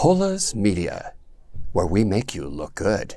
Pola's Media, where we make you look good.